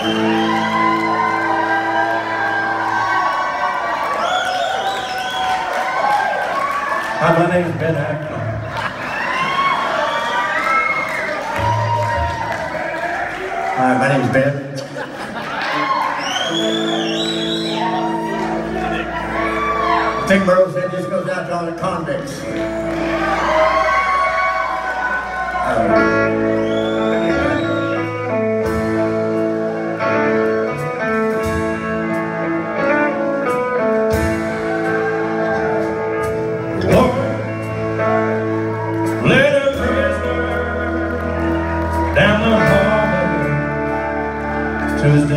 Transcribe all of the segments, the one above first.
Hi, my name is Ben Haggard. Hi, my name is Ben. Dick think said this goes out to all the convicts. Um, to his.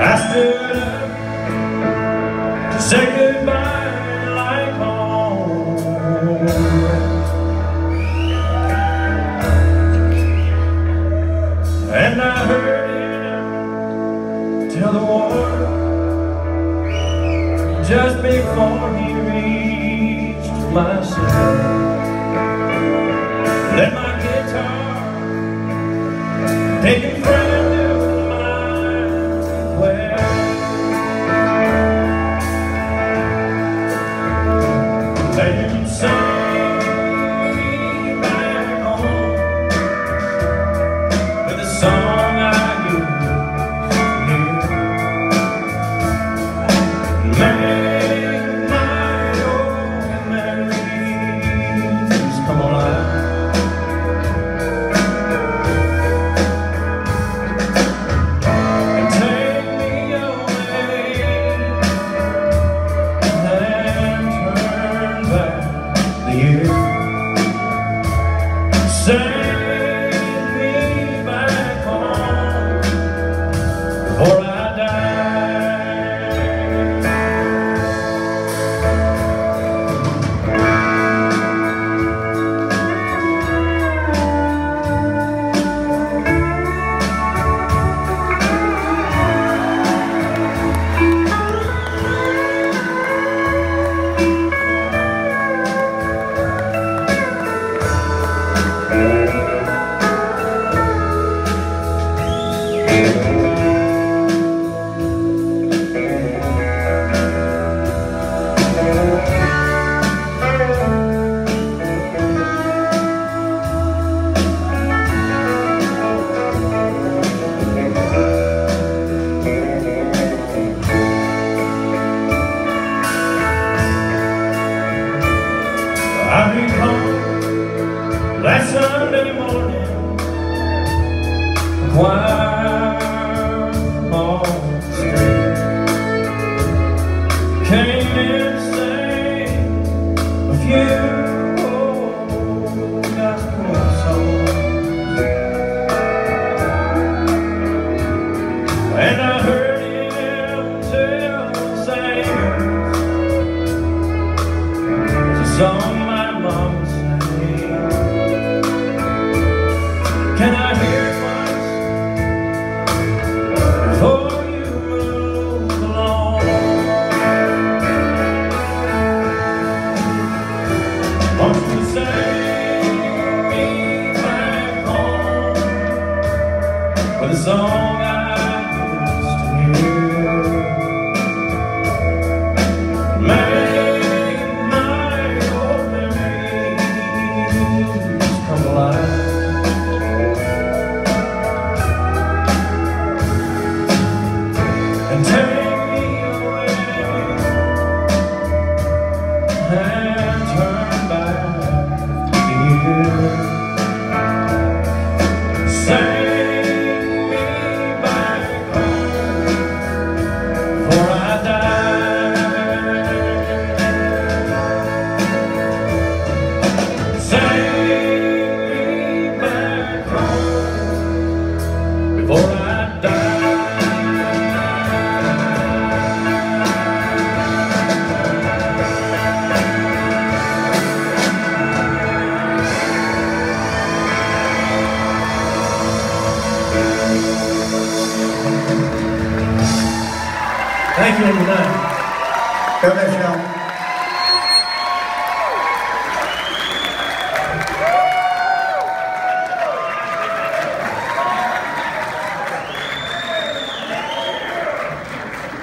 I stood up to say goodbye like home. And I heard him tell the warden just before he reached my side. Song I used to hear. Make my own memories come alive. And take me away and turn back the years. Send last Sunday morning, choir on the street came a few long